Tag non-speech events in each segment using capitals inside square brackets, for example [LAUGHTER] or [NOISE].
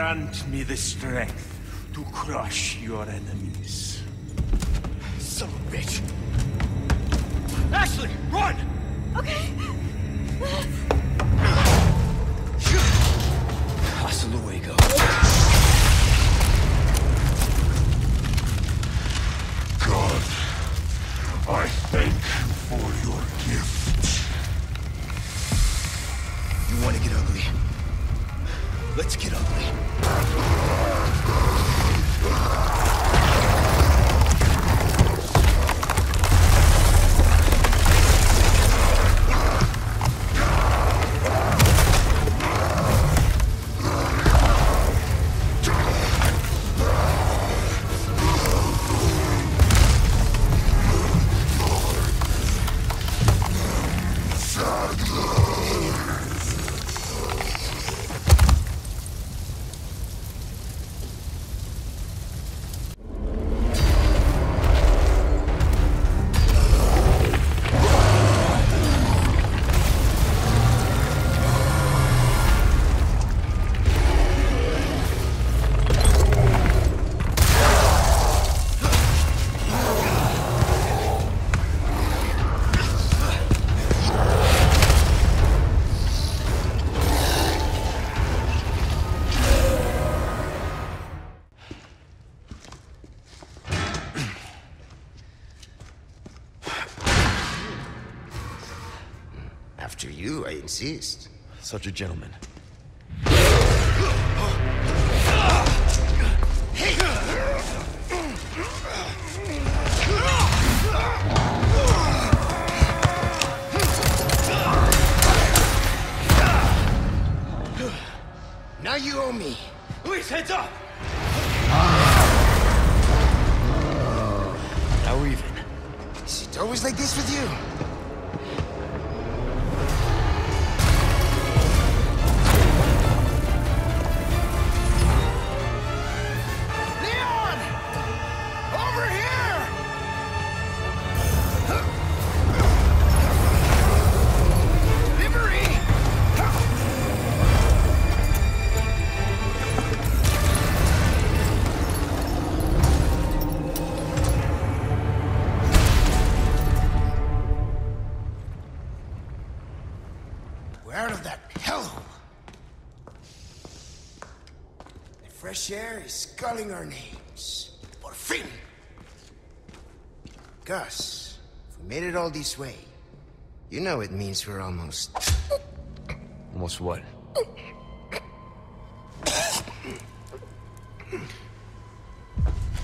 grant me the strength to crush your enemies. Son of a bitch! Ashley, run! Okay. You, I insist. Such a gentleman. Now you owe me. Luis, heads up! Now we're even. Is it always like this with you? Calling our names. Por fin! Gus, if we made it all this way, you know it means we're almost... Almost what?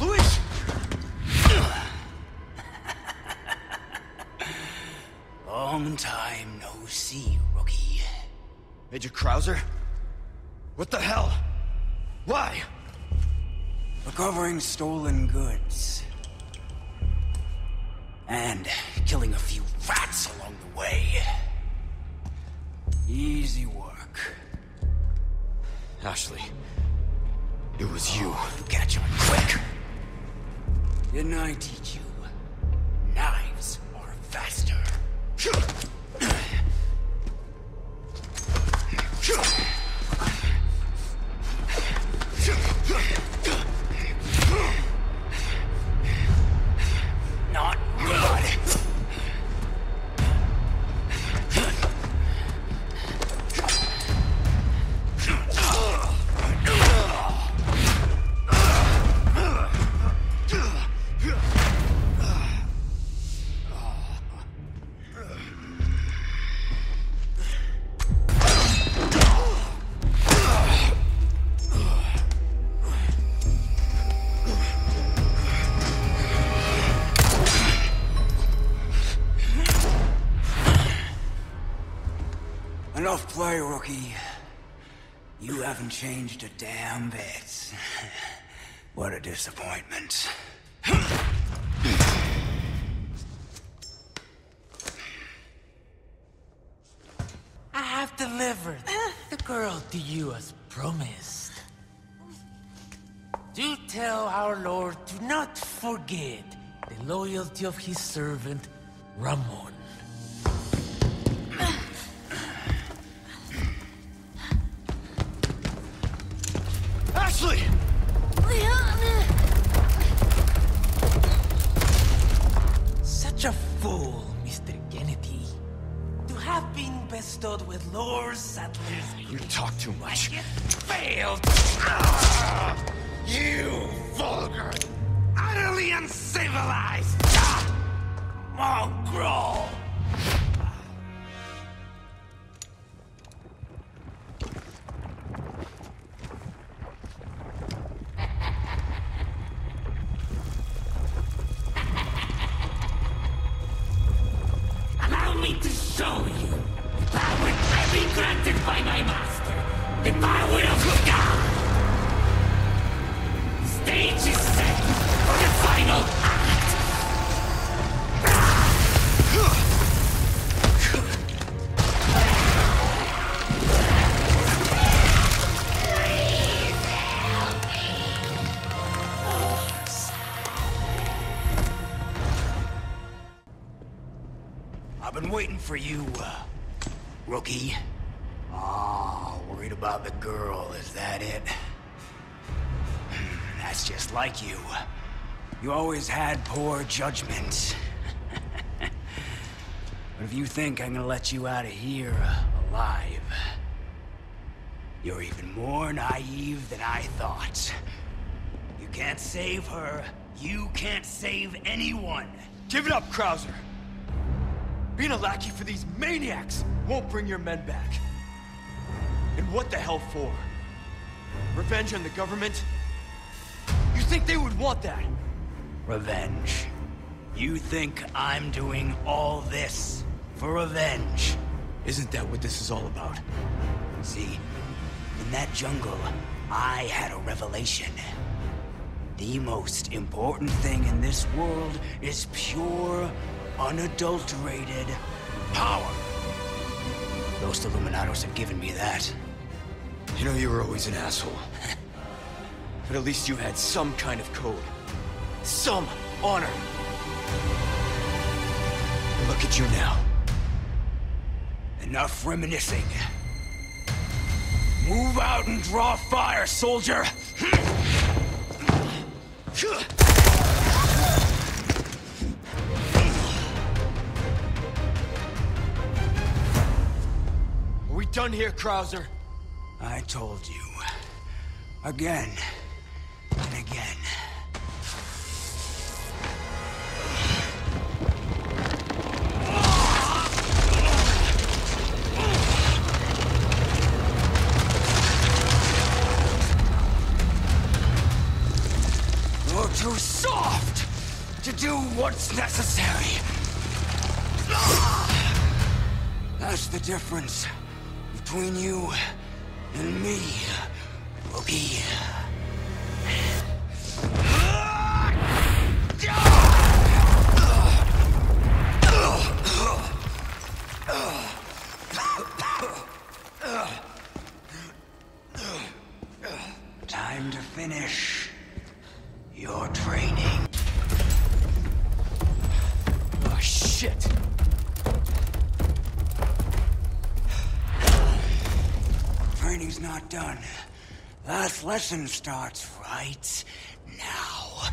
Luis! Long time no see, rookie. Major Krauser? What the hell? Why? Recovering stolen goods. And killing a few rats along the way. Easy work. Ashley. It was you. You catch on quick. Didn't I teach you? Knives are faster. Enough play, rookie. You haven't changed a damn bit. [LAUGHS] What a disappointment. [SIGHS] I have delivered the girl to you as promised. Do tell our Lord to not forget the loyalty of his servant, Ramon. I've been waiting for you, uh, rookie. Oh, worried about the girl, is that it? Hmm, That's just like you. You always had poor judgment. [LAUGHS] but if you think I'm gonna let you out of here uh, alive, you're even more naive than I thought. You can't save her. You can't save anyone. Give it up, Krauser! Being a lackey for these maniacs won't bring your men back. And what the hell for? Revenge on the government? You think they would want that? Revenge. You think I'm doing all this for revenge? Isn't that what this is all about? See, in that jungle, I had a revelation. The most important thing in this world is pure, unadulterated power. Those Illuminados have given me that. You know you were always an asshole. [LAUGHS] but at least you had some kind of code. Some honor. And look at you now. Enough reminiscing. Move out and draw fire, soldier! [LAUGHS] we done here, Krauser? I told you. Again. And again. You're too soft to do what's necessary. That's the difference between you and me, rookie. Time Last lesson starts right now.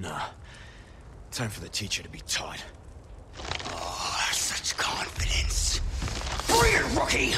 Nah. Time for the teacher to be taught. Oh, such confidence. Bring it, rookie!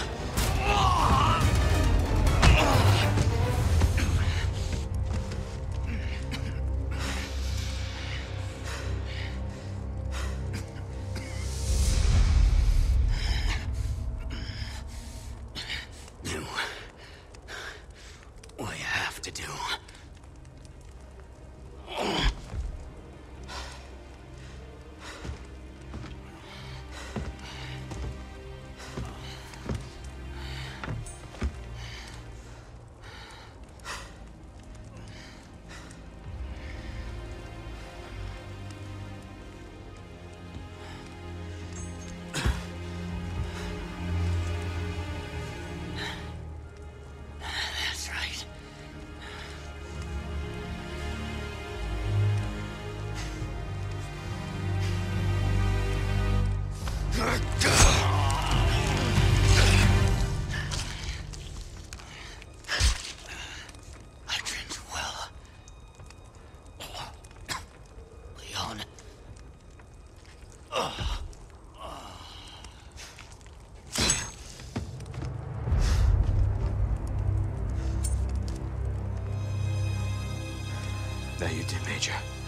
Did, Major.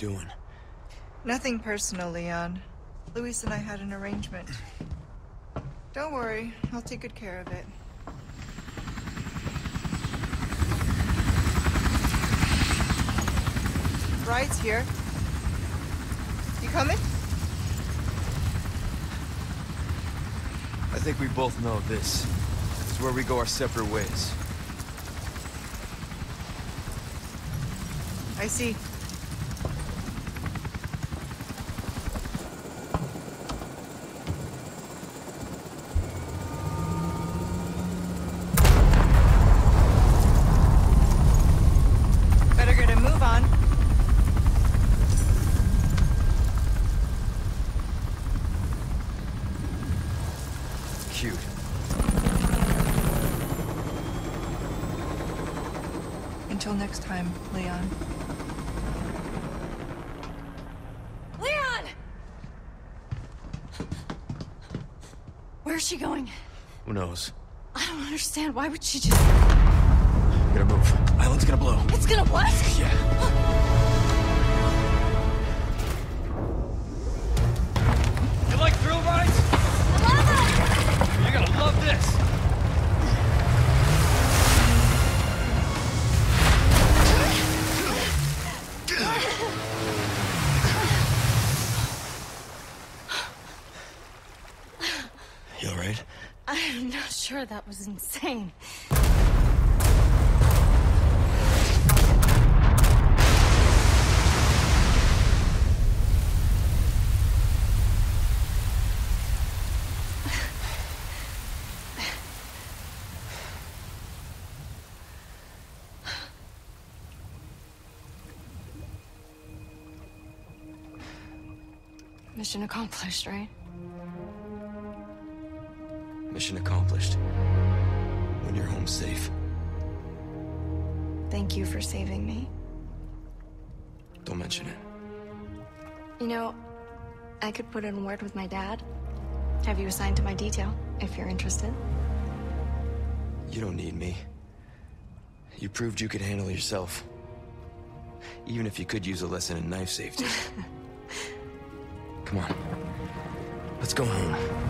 Doing? Nothing personal, Leon. Luis and I had an arrangement. Don't worry, I'll take good care of it. Ride's here. You coming? I think we both know this is where we go our separate ways. I see. Better get a move on. Cute. Until next time, Leon. Leon! Where's she going? Who knows? I don't understand. Why would she just... Gotta move. Island's gonna blow. It's gonna what? Yeah. Sure that was insane. [SIGHS] Mission accomplished, right? Mission accomplished. When you're home safe. Thank you for saving me. Don't mention it. You know, I could put in a word with my dad. Have you assigned to my detail, if you're interested. You don't need me. You proved you could handle yourself. Even if you could use a lesson in knife safety. [LAUGHS] Come on. Let's go home.